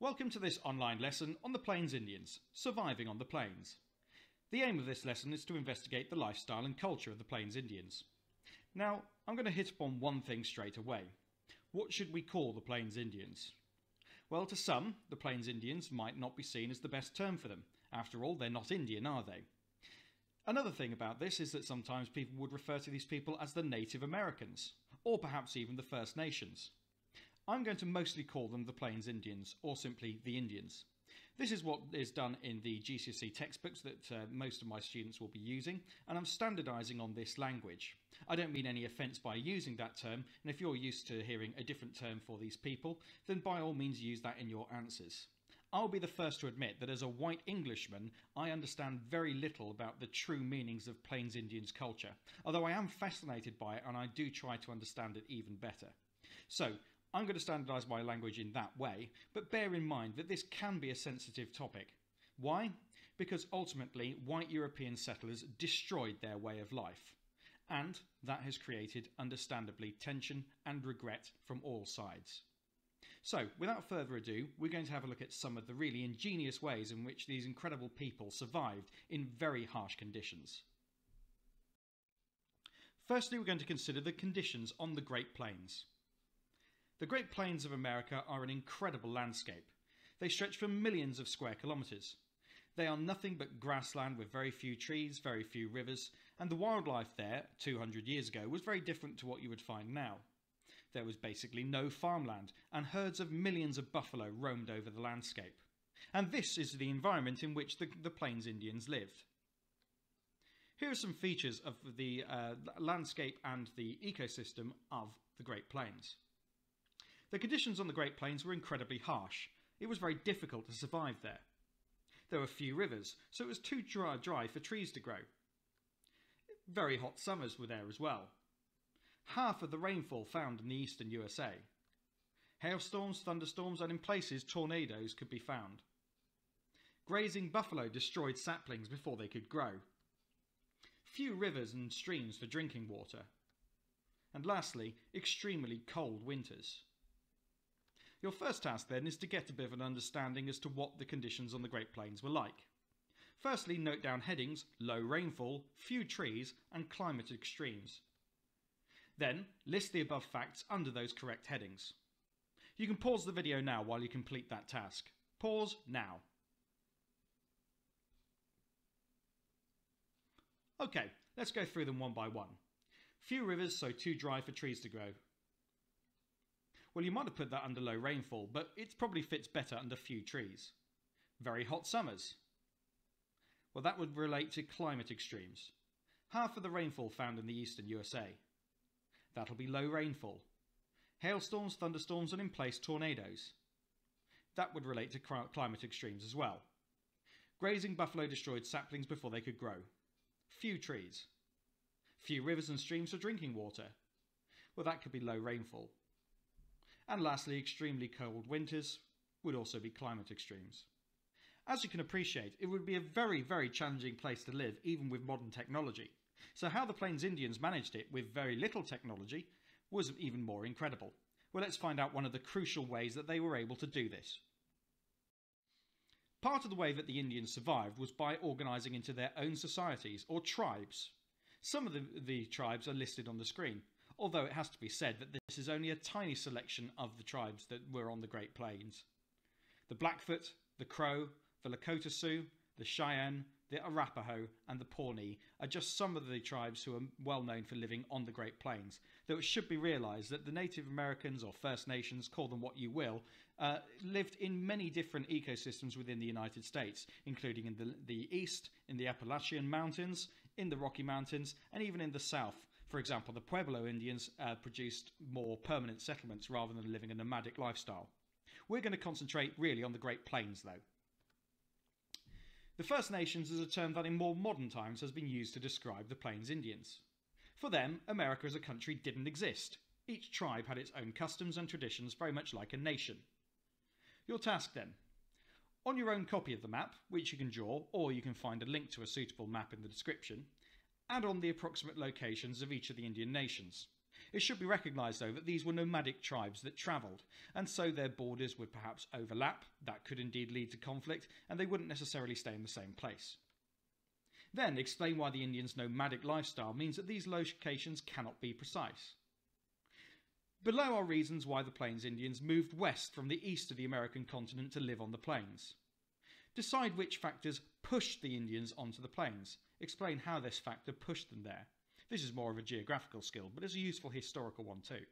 Welcome to this online lesson on the Plains Indians, surviving on the plains. The aim of this lesson is to investigate the lifestyle and culture of the Plains Indians. Now, I'm going to hit upon one thing straight away. What should we call the Plains Indians? Well, to some, the Plains Indians might not be seen as the best term for them. After all, they're not Indian, are they? Another thing about this is that sometimes people would refer to these people as the Native Americans, or perhaps even the First Nations. I'm going to mostly call them the Plains Indians, or simply the Indians. This is what is done in the GCSE textbooks that uh, most of my students will be using, and I'm standardising on this language. I don't mean any offence by using that term, and if you're used to hearing a different term for these people, then by all means use that in your answers. I'll be the first to admit that as a white Englishman, I understand very little about the true meanings of Plains Indians culture, although I am fascinated by it and I do try to understand it even better. So, I'm going to standardise my language in that way, but bear in mind that this can be a sensitive topic. Why? Because ultimately, white European settlers destroyed their way of life. And that has created, understandably, tension and regret from all sides. So, without further ado, we're going to have a look at some of the really ingenious ways in which these incredible people survived in very harsh conditions. Firstly, we're going to consider the conditions on the Great Plains. The Great Plains of America are an incredible landscape. They stretch for millions of square kilometres. They are nothing but grassland with very few trees, very few rivers, and the wildlife there, 200 years ago, was very different to what you would find now. There was basically no farmland, and herds of millions of buffalo roamed over the landscape. And this is the environment in which the, the Plains Indians lived. Here are some features of the uh, landscape and the ecosystem of the Great Plains. The conditions on the Great Plains were incredibly harsh. It was very difficult to survive there. There were few rivers, so it was too dry, dry for trees to grow. Very hot summers were there as well. Half of the rainfall found in the eastern USA. Hailstorms, thunderstorms, and in places tornadoes could be found. Grazing buffalo destroyed saplings before they could grow. Few rivers and streams for drinking water. And lastly, extremely cold winters. Your first task then is to get a bit of an understanding as to what the conditions on the Great Plains were like. Firstly, note down headings, low rainfall, few trees, and climate extremes. Then, list the above facts under those correct headings. You can pause the video now while you complete that task. Pause now. Okay, let's go through them one by one. Few rivers, so too dry for trees to grow. Well, you might have put that under low rainfall, but it probably fits better under few trees. Very hot summers. Well, that would relate to climate extremes. Half of the rainfall found in the eastern USA. That'll be low rainfall. Hailstorms, thunderstorms, and in place tornadoes. That would relate to climate extremes as well. Grazing buffalo destroyed saplings before they could grow. Few trees. Few rivers and streams for drinking water. Well, that could be low rainfall. And lastly, extremely cold winters would also be climate extremes. As you can appreciate, it would be a very, very challenging place to live, even with modern technology. So how the Plains Indians managed it with very little technology was even more incredible. Well, let's find out one of the crucial ways that they were able to do this. Part of the way that the Indians survived was by organising into their own societies, or tribes. Some of the, the tribes are listed on the screen although it has to be said that this is only a tiny selection of the tribes that were on the Great Plains. The Blackfoot, the Crow, the Lakota Sioux, the Cheyenne, the Arapaho, and the Pawnee are just some of the tribes who are well known for living on the Great Plains. Though it should be realised that the Native Americans or First Nations, call them what you will, uh, lived in many different ecosystems within the United States, including in the, the east, in the Appalachian Mountains, in the Rocky Mountains, and even in the south, for example, the Pueblo Indians uh, produced more permanent settlements rather than living a nomadic lifestyle. We're going to concentrate really on the Great Plains, though. The First Nations is a term that in more modern times has been used to describe the Plains Indians. For them, America as a country didn't exist. Each tribe had its own customs and traditions, very much like a nation. Your task then. On your own copy of the map, which you can draw, or you can find a link to a suitable map in the description, add on the approximate locations of each of the Indian nations. It should be recognised, though, that these were nomadic tribes that travelled, and so their borders would perhaps overlap, that could indeed lead to conflict, and they wouldn't necessarily stay in the same place. Then explain why the Indians' nomadic lifestyle means that these locations cannot be precise. Below are reasons why the Plains Indians moved west from the east of the American continent to live on the plains. Decide which factors pushed the Indians onto the plains. Explain how this factor pushed them there. This is more of a geographical skill, but it's a useful historical one too.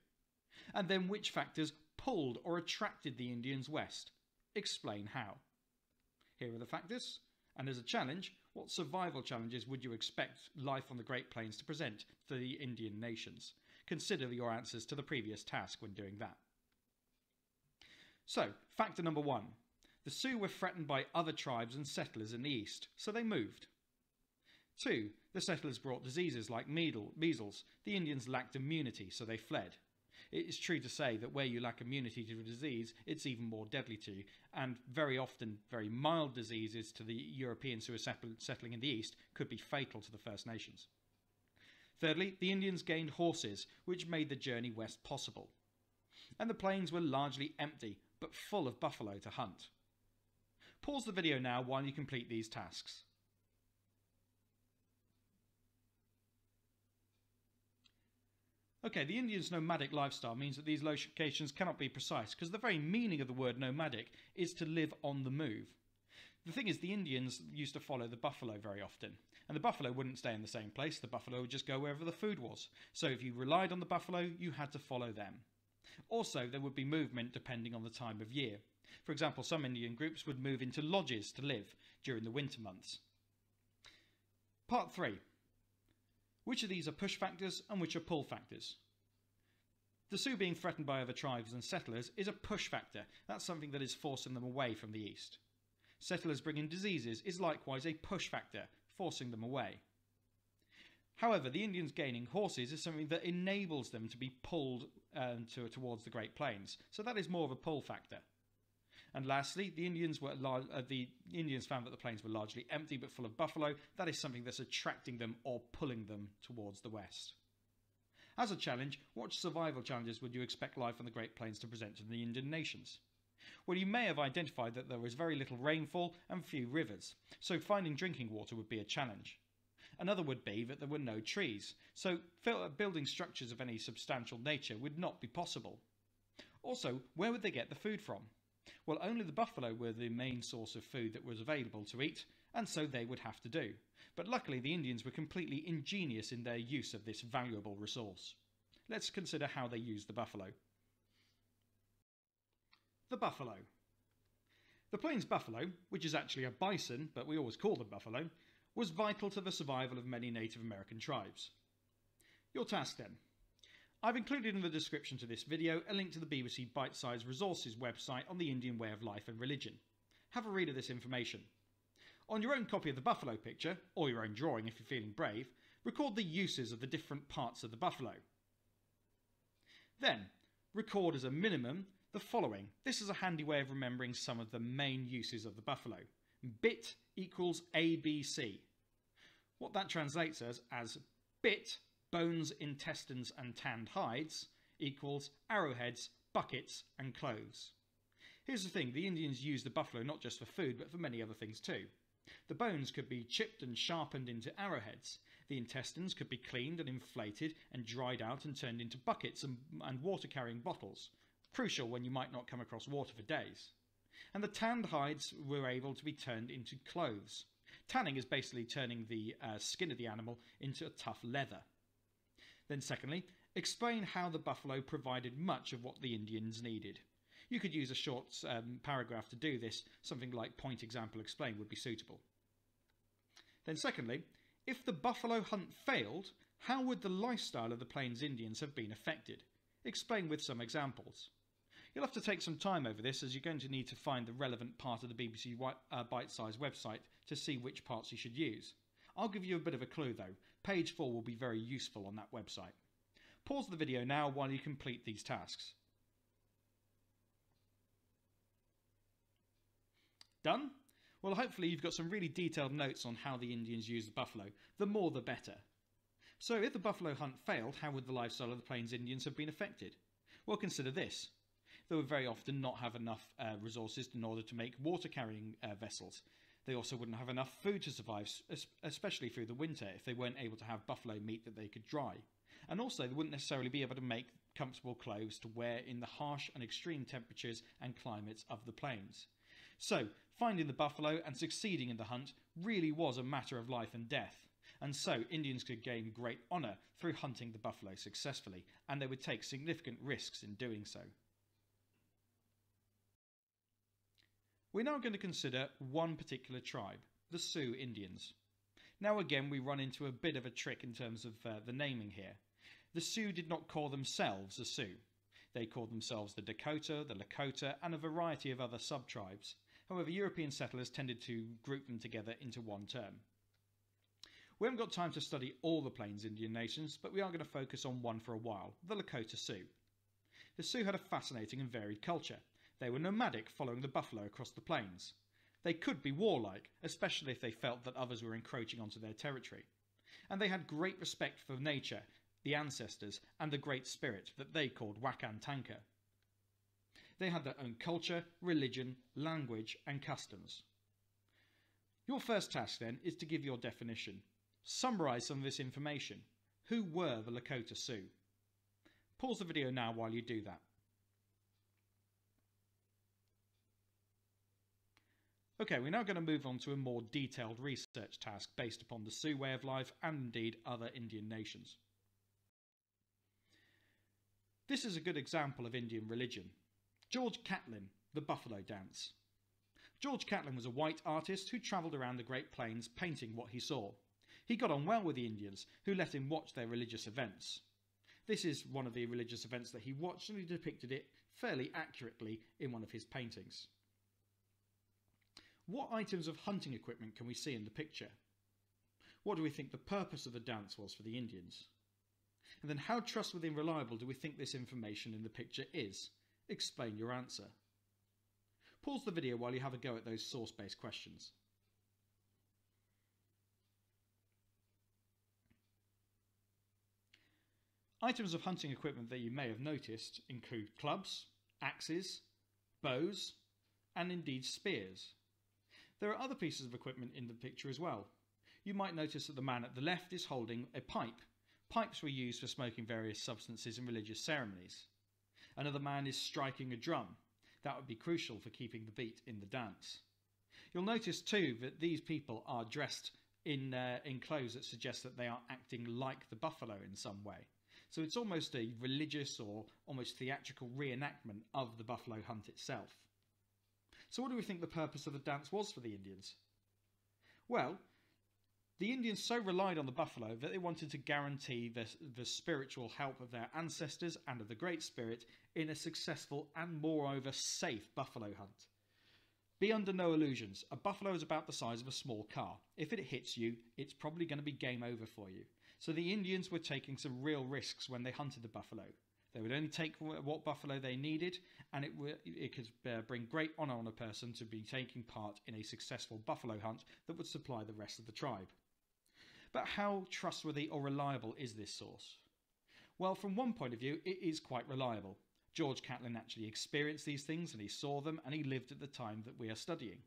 And then which factors pulled or attracted the Indians west. Explain how. Here are the factors, and as a challenge, what survival challenges would you expect life on the Great Plains to present to the Indian nations? Consider your answers to the previous task when doing that. So, factor number one the Sioux were threatened by other tribes and settlers in the east, so they moved. Two, the settlers brought diseases like measles. The Indians lacked immunity, so they fled. It is true to say that where you lack immunity to a disease, it's even more deadly to you, and very often, very mild diseases to the Europeans who are settling in the east could be fatal to the First Nations. Thirdly, the Indians gained horses, which made the journey west possible. And the plains were largely empty, but full of buffalo to hunt. Pause the video now while you complete these tasks. Okay, the Indians' nomadic lifestyle means that these locations cannot be precise because the very meaning of the word nomadic is to live on the move. The thing is, the Indians used to follow the buffalo very often, and the buffalo wouldn't stay in the same place, the buffalo would just go wherever the food was. So if you relied on the buffalo, you had to follow them. Also, there would be movement depending on the time of year. For example, some Indian groups would move into lodges to live during the winter months. Part 3 which of these are push factors and which are pull factors? The Sioux being threatened by other tribes and settlers is a push factor. That's something that is forcing them away from the east. Settlers bringing diseases is likewise a push factor, forcing them away. However, the Indians gaining horses is something that enables them to be pulled um, to, towards the Great Plains, so that is more of a pull factor. And lastly, the Indians were uh, the Indians found that the plains were largely empty but full of buffalo. That is something that's attracting them or pulling them towards the west. As a challenge, what survival challenges would you expect life on the Great Plains to present to the Indian nations? Well, you may have identified that there was very little rainfall and few rivers, so finding drinking water would be a challenge. Another would be that there were no trees, so building structures of any substantial nature would not be possible. Also, where would they get the food from? Well, only the buffalo were the main source of food that was available to eat, and so they would have to do. But luckily, the Indians were completely ingenious in their use of this valuable resource. Let's consider how they used the buffalo. The buffalo. The plains buffalo, which is actually a bison, but we always call them buffalo, was vital to the survival of many Native American tribes. Your task then I've included in the description to this video a link to the BBC Bitesize Resources website on the Indian way of life and religion. Have a read of this information. On your own copy of the buffalo picture, or your own drawing if you're feeling brave, record the uses of the different parts of the buffalo. Then, record as a minimum the following. This is a handy way of remembering some of the main uses of the buffalo. Bit equals ABC. What that translates as, as bit bones, intestines, and tanned hides equals arrowheads, buckets, and clothes. Here's the thing the Indians used the buffalo not just for food, but for many other things too. The bones could be chipped and sharpened into arrowheads. The intestines could be cleaned and inflated and dried out and turned into buckets and, and water carrying bottles, crucial when you might not come across water for days. And the tanned hides were able to be turned into clothes. Tanning is basically turning the uh, skin of the animal into a tough leather. Then, secondly, explain how the buffalo provided much of what the Indians needed. You could use a short um, paragraph to do this, something like point example explain would be suitable. Then, secondly, if the buffalo hunt failed, how would the lifestyle of the Plains Indians have been affected? Explain with some examples. You'll have to take some time over this as you're going to need to find the relevant part of the BBC uh, Bitesize website to see which parts you should use. I'll give you a bit of a clue though. Page 4 will be very useful on that website. Pause the video now while you complete these tasks. Done? Well, hopefully you've got some really detailed notes on how the Indians used the buffalo. The more the better. So, if the buffalo hunt failed, how would the lifestyle of the Plains Indians have been affected? Well, consider this. They would very often not have enough uh, resources in order to make water carrying uh, vessels. They also wouldn't have enough food to survive, especially through the winter, if they weren't able to have buffalo meat that they could dry. And also, they wouldn't necessarily be able to make comfortable clothes to wear in the harsh and extreme temperatures and climates of the plains. So, finding the buffalo and succeeding in the hunt really was a matter of life and death. And so, Indians could gain great honour through hunting the buffalo successfully, and they would take significant risks in doing so. We're now going to consider one particular tribe, the Sioux Indians. Now, again, we run into a bit of a trick in terms of uh, the naming here. The Sioux did not call themselves the Sioux. They called themselves the Dakota, the Lakota, and a variety of other sub-tribes. However, European settlers tended to group them together into one term. We haven't got time to study all the Plains Indian nations, but we are going to focus on one for a while, the Lakota Sioux. The Sioux had a fascinating and varied culture. They were nomadic, following the buffalo across the plains. They could be warlike, especially if they felt that others were encroaching onto their territory. And they had great respect for nature the ancestors, and the Great Spirit that they called Wakan Tanka. They had their own culture, religion, language, and customs. Your first task then is to give your definition. Summarise some of this information. Who were the Lakota Sioux? Pause the video now while you do that. Okay, we're now going to move on to a more detailed research task based upon the Sioux way of life and indeed other Indian nations. This is a good example of Indian religion. George Catlin, the Buffalo Dance. George Catlin was a white artist who travelled around the Great Plains painting what he saw. He got on well with the Indians, who let him watch their religious events. This is one of the religious events that he watched, and he depicted it fairly accurately in one of his paintings. What items of hunting equipment can we see in the picture? What do we think the purpose of the dance was for the Indians? And then how trustworthy and reliable do we think this information in the picture is? Explain your answer. Pause the video while you have a go at those source-based questions. Items of hunting equipment that you may have noticed include clubs, axes, bows, and indeed spears. There are other pieces of equipment in the picture as well. You might notice that the man at the left is holding a pipe Pipes were used for smoking various substances in religious ceremonies. Another man is striking a drum. That would be crucial for keeping the beat in the dance. You'll notice too that these people are dressed in, uh, in clothes that suggest that they are acting like the buffalo in some way. So it's almost a religious or almost theatrical reenactment of the buffalo hunt itself. So, what do we think the purpose of the dance was for the Indians? Well, the Indians so relied on the buffalo that they wanted to guarantee the, the spiritual help of their ancestors and of the Great Spirit in a successful and moreover safe buffalo hunt. Be under no illusions, a buffalo is about the size of a small car. If it hits you, it's probably going to be game over for you. So the Indians were taking some real risks when they hunted the buffalo. They would only take what buffalo they needed, and it, it could uh, bring great honour on a person to be taking part in a successful buffalo hunt that would supply the rest of the tribe. But how trustworthy or reliable is this source? Well, from one point of view, it is quite reliable. George Catlin actually experienced these things and he saw them and he lived at the time that we are studying.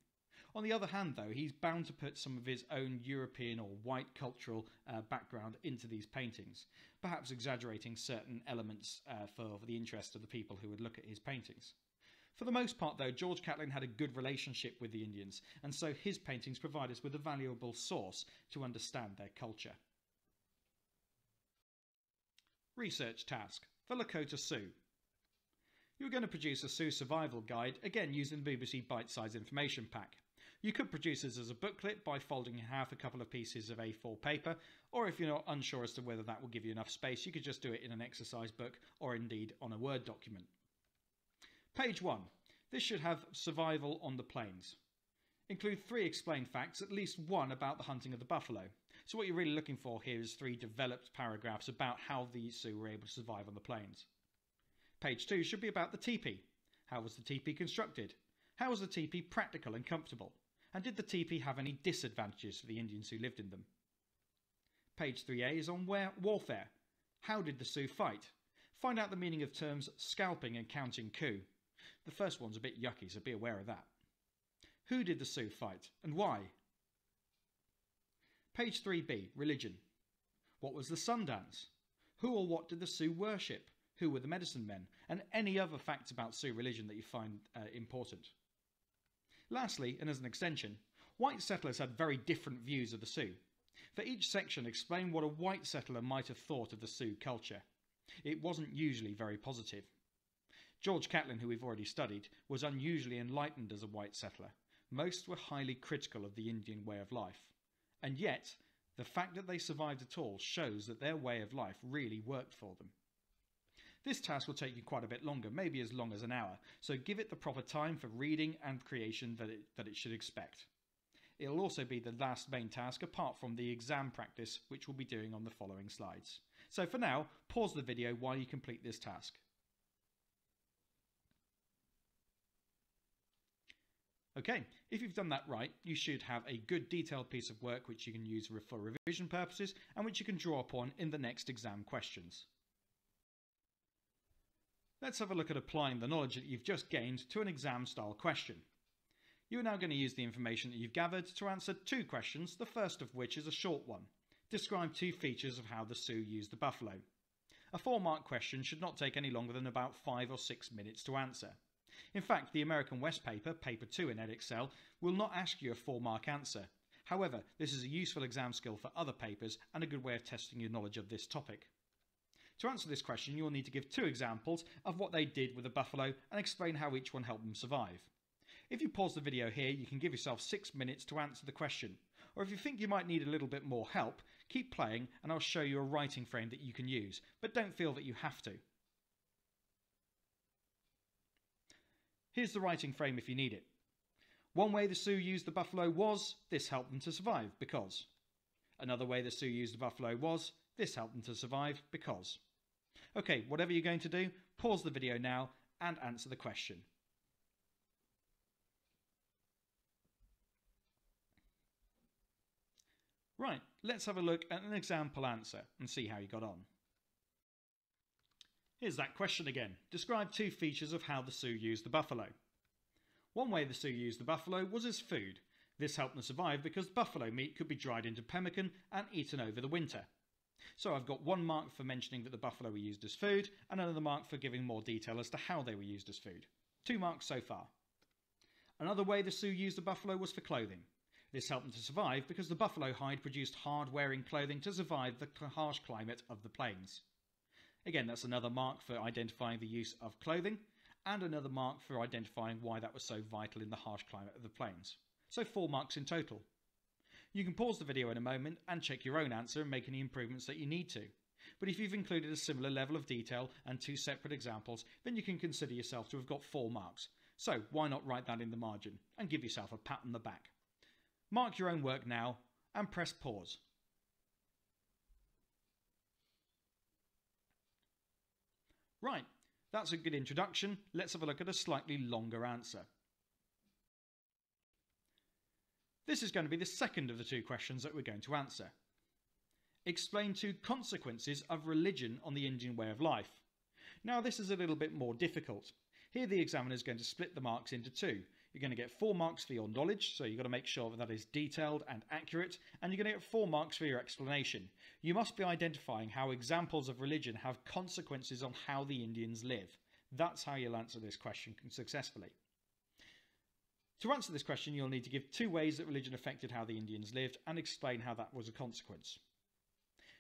On the other hand, though, he's bound to put some of his own European or white cultural uh, background into these paintings, perhaps exaggerating certain elements uh, for, for the interest of the people who would look at his paintings. For the most part, though, George Catlin had a good relationship with the Indians, and so his paintings provide us with a valuable source to understand their culture. Research task for Lakota Sioux. You're going to produce a Sioux survival guide, again using the BBC Bitesize Information Pack. You could produce this as a booklet by folding in half a couple of pieces of A4 paper, or if you're not unsure as to whether that will give you enough space, you could just do it in an exercise book or indeed on a Word document. Page 1. This should have survival on the plains. Include three explained facts, at least one about the hunting of the buffalo. So what you're really looking for here is three developed paragraphs about how the Sioux were able to survive on the plains. Page 2 should be about the teepee. How was the teepee constructed? How was the teepee practical and comfortable? And did the teepee have any disadvantages for the Indians who lived in them? Page 3a is on warfare. How did the Sioux fight? Find out the meaning of terms scalping and counting coup. The first one's a bit yucky, so be aware of that. Who did the Sioux fight and why? Page 3b, religion. What was the Sundance? Who or what did the Sioux worship? Who were the medicine men? And any other facts about Sioux religion that you find uh, important. Lastly, and as an extension, white settlers had very different views of the Sioux. For each section, explain what a white settler might have thought of the Sioux culture. It wasn't usually very positive. George Catlin, who we've already studied, was unusually enlightened as a white settler. Most were highly critical of the Indian way of life. And yet, the fact that they survived at all shows that their way of life really worked for them. This task will take you quite a bit longer, maybe as long as an hour, so give it the proper time for reading and creation that it, that it should expect. It'll also be the last main task apart from the exam practice, which we'll be doing on the following slides. So for now, pause the video while you complete this task. Okay, if you've done that right, you should have a good detailed piece of work which you can use for revision purposes and which you can draw upon in the next exam questions. Let's have a look at applying the knowledge that you've just gained to an exam style question. You are now going to use the information that you've gathered to answer two questions, the first of which is a short one. Describe two features of how the Sioux used the buffalo. A four mark question should not take any longer than about five or six minutes to answer. In fact, the American West paper, paper 2 in Edexcel, will not ask you a 4 mark answer. However, this is a useful exam skill for other papers and a good way of testing your knowledge of this topic. To answer this question, you will need to give two examples of what they did with the buffalo and explain how each one helped them survive. If you pause the video here, you can give yourself six minutes to answer the question. Or if you think you might need a little bit more help, keep playing and I'll show you a writing frame that you can use, but don't feel that you have to. Here's the writing frame if you need it. One way the Sioux used the buffalo was this helped them to survive because. Another way the Sioux used the buffalo was this helped them to survive because. Okay, whatever you're going to do, pause the video now and answer the question. Right, let's have a look at an example answer and see how you got on. Here's that question again. Describe two features of how the Sioux used the buffalo. One way the Sioux used the buffalo was as food. This helped them survive because buffalo meat could be dried into pemmican and eaten over the winter. So I've got one mark for mentioning that the buffalo were used as food and another mark for giving more detail as to how they were used as food. Two marks so far. Another way the Sioux used the buffalo was for clothing. This helped them to survive because the buffalo hide produced hard wearing clothing to survive the harsh climate of the plains. Again, that's another mark for identifying the use of clothing and another mark for identifying why that was so vital in the harsh climate of the plains. So four marks in total. You can pause the video in a moment and check your own answer and make any improvements that you need to. But if you've included a similar level of detail and two separate examples, then you can consider yourself to have got four marks. So why not write that in the margin and give yourself a pat on the back. Mark your own work now and press pause. Right, that's a good introduction. Let's have a look at a slightly longer answer. This is going to be the second of the two questions that we're going to answer. Explain two consequences of religion on the Indian way of life. Now this is a little bit more difficult. Here the examiner is going to split the marks into two. You're going to get four marks for your knowledge, so you've got to make sure that that is detailed and accurate, and you're going to get four marks for your explanation. You must be identifying how examples of religion have consequences on how the Indians live. That's how you'll answer this question successfully. To answer this question, you'll need to give two ways that religion affected how the Indians lived and explain how that was a consequence.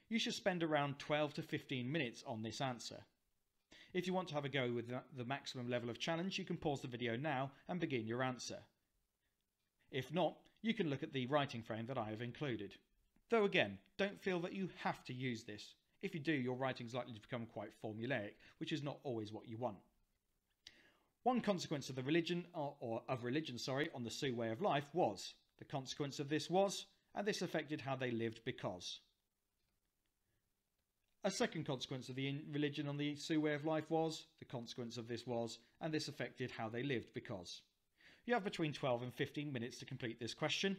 You should spend around 12 to 15 minutes on this answer. If you want to have a go with the maximum level of challenge, you can pause the video now and begin your answer. If not, you can look at the writing frame that I have included. Though again, don't feel that you have to use this. If you do, your writing is likely to become quite formulaic, which is not always what you want. One consequence of the religion, or, of religion, sorry, on the Sioux way of life was. The consequence of this was, and this affected how they lived because. A second consequence of the religion on the Sioux way of life was, the consequence of this was, and this affected how they lived because. You have between 12 and 15 minutes to complete this question,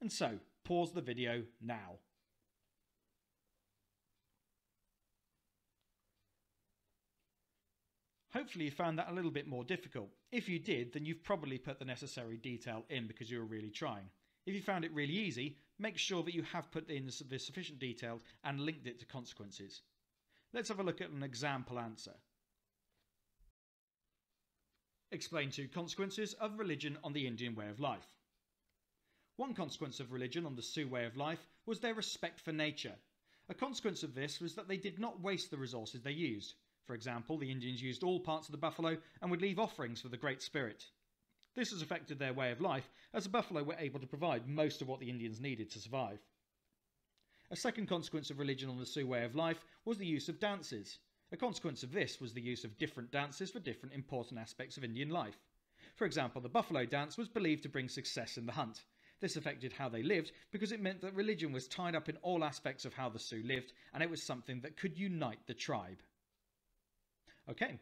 and so pause the video now. Hopefully you found that a little bit more difficult. If you did, then you've probably put the necessary detail in because you were really trying. If you found it really easy, make sure that you have put in the sufficient detail and linked it to consequences. Let's have a look at an example answer. Explain two consequences of religion on the Indian way of life. One consequence of religion on the Sioux way of life was their respect for nature. A consequence of this was that they did not waste the resources they used. For example, the Indians used all parts of the buffalo and would leave offerings for the Great Spirit. This has affected their way of life, as the buffalo were able to provide most of what the Indians needed to survive. A second consequence of religion on the Sioux way of life was the use of dances. A consequence of this was the use of different dances for different important aspects of Indian life. For example, the buffalo dance was believed to bring success in the hunt. This affected how they lived because it meant that religion was tied up in all aspects of how the Sioux lived, and it was something that could unite the tribe. Okay,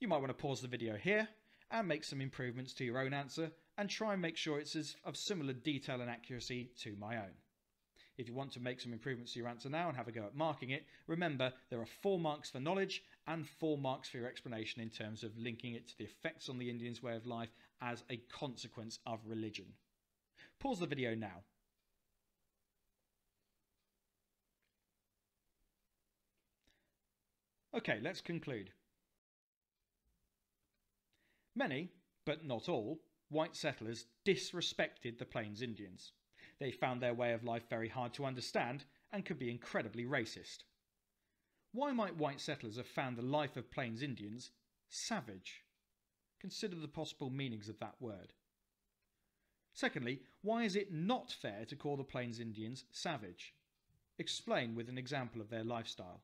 you might want to pause the video here and make some improvements to your own answer and try and make sure it's of similar detail and accuracy to my own. If you want to make some improvements to your answer now and have a go at marking it, remember there are four marks for knowledge and four marks for your explanation in terms of linking it to the effects on the Indians' way of life as a consequence of religion. Pause the video now. Okay, let's conclude. Many, but not all, white settlers disrespected the Plains Indians. They found their way of life very hard to understand and could be incredibly racist. Why might white settlers have found the life of Plains Indians savage? Consider the possible meanings of that word. Secondly, why is it not fair to call the Plains Indians savage? Explain with an example of their lifestyle.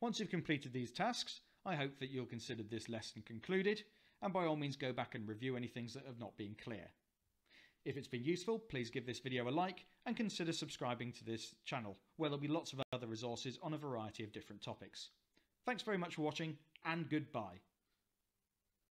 Once you've completed these tasks, I hope that you'll consider this lesson concluded, and by all means go back and review any things that have not been clear. If it's been useful, please give this video a like and consider subscribing to this channel, where there'll be lots of other resources on a variety of different topics. Thanks very much for watching, and goodbye.